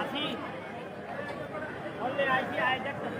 Así. Ponle ahí, ahí, ya.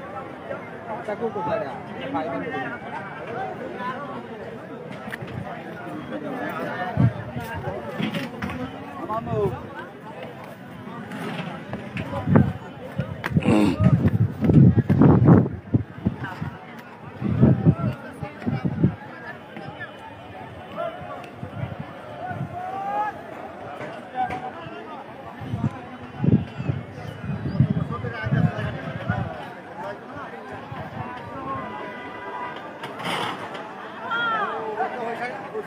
తక్కువ కుదరా Vamos!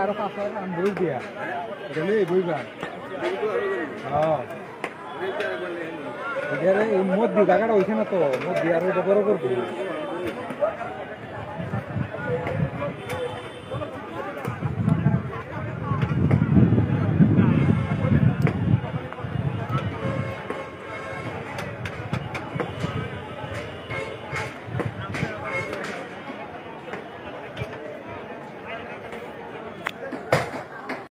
আরও পাঁচ টাকা বই দিয়া বইবা হ্যাঁ মদ দিয়ে টাকাটা ওইখানে তো মদ দিয়ে আরও বড় করবি